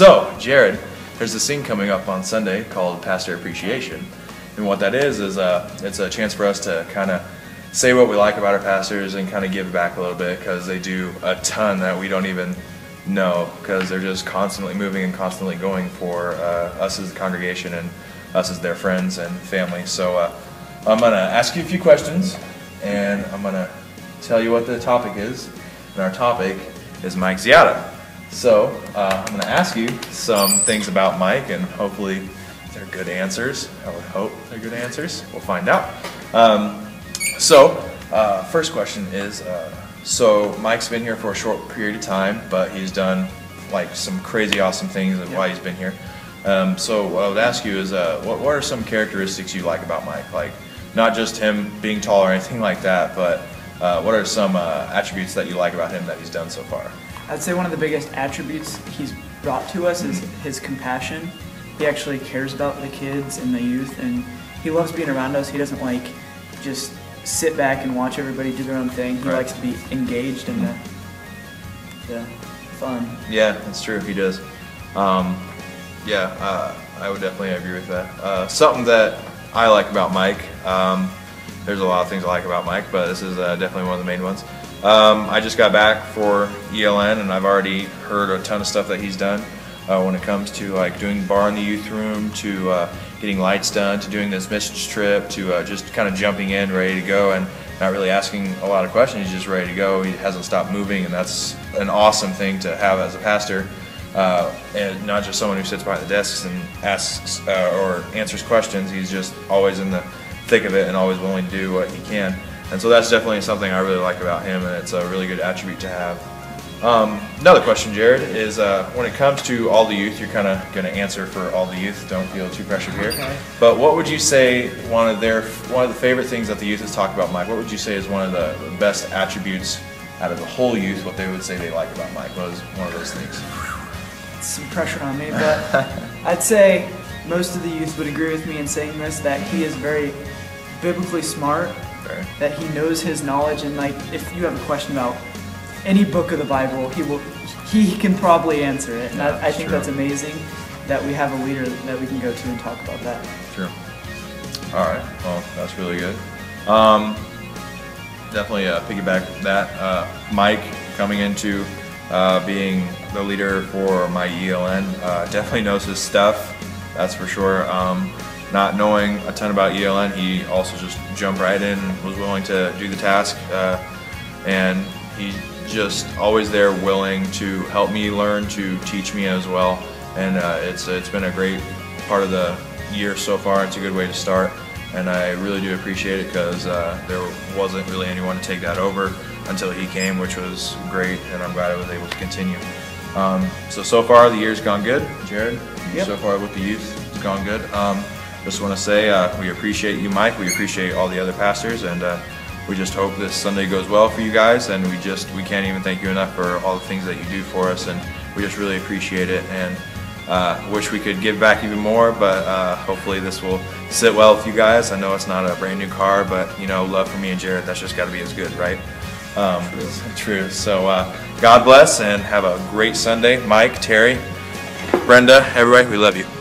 So, Jared, there's this thing coming up on Sunday called Pastor Appreciation. And what that is, is uh, it's a chance for us to kind of say what we like about our pastors and kind of give back a little bit because they do a ton that we don't even know because they're just constantly moving and constantly going for uh, us as a congregation and us as their friends and family. So uh, I'm going to ask you a few questions and I'm going to tell you what the topic is. And our topic is Mike Ziada. So uh, I'm going to ask you some things about Mike and hopefully they're good answers. I would hope they're good answers. We'll find out. Um, so, uh, first question is uh, so Mike's been here for a short period of time, but he's done like some crazy awesome things of why he's been here. Um, so what I would ask you is, uh, what, what are some characteristics you like about Mike? Like, not just him being tall or anything like that, but uh, what are some uh, attributes that you like about him that he's done so far? I'd say one of the biggest attributes he's brought to us is his compassion. He actually cares about the kids and the youth, and he loves being around us. He doesn't like just sit back and watch everybody do their own thing. He Right. likes to be engaged in the, the fun. Yeah, that's true. He does. Um, yeah, uh, I would definitely agree with that. Uh, something that I like about Mike. Um, there's a lot of things I like about Mike, but this is uh, definitely one of the main ones. Um, I just got back for ELN, and I've already heard a ton of stuff that he's done uh, when it comes to like doing bar in the youth room, to uh, getting lights done, to doing this missions trip, to uh, just kind of jumping in, ready to go, and not really asking a lot of questions. He's just ready to go. He hasn't stopped moving, and that's an awesome thing to have as a pastor. Uh, and not just someone who sits behind the desks and asks uh, or answers questions. He's just always in the thick of it and always willing to do what he can. And so that's definitely something I really like about him, and it's a really good attribute to have. Um, another question, Jared, is uh, when it comes to all the youth, you're kind of going to answer for all the youth. Don't feel too pressured here. Okay. But what would you say one of their one of the favorite things that the youth has talked about Mike? What would you say is one of the best attributes out of the whole youth? What they would say they like about Mike? What is one of those things? Some pressure on me, but I'd say most of the youth would agree with me in saying this that he is very biblically smart, Very. that he knows his knowledge, and like if you have a question about any book of the Bible, he will he can probably answer it. And Yeah, I, I think true. that's amazing that we have a leader that we can go to and talk about that. True. All right. Well, that's really good. Um, definitely uh, piggyback that. Uh, Mike coming into uh, being the leader for my ELN uh, definitely knows his stuff. That's for sure. Um, not knowing a ton about ELN, he also just jumped right in, was willing to do the task, uh, and he just always there, willing to help me learn, to teach me as well. And uh, it's it's been a great part of the year so far. It's a good way to start, and I really do appreciate it because uh, there wasn't really anyone to take that over until he came, which was great, and I'm glad I was able to continue. Um, so so far the year's gone good, Jared. Yep. So far with the youth, it's gone good. Um, just want to say uh, we appreciate you, Mike. We appreciate all the other pastors, and uh, we just hope this Sunday goes well for you guys. And we just we can't even thank you enough for all the things that you do for us, and we just really appreciate it. And uh, wish we could give back even more, but uh, hopefully this will sit well with you guys. I know it's not a brand new car, but you know, love for me and Jared, that's just got to be as good, right? Um, true. So uh, God bless and have a great Sunday, Mike, Terry, Brenda, everybody. We love you.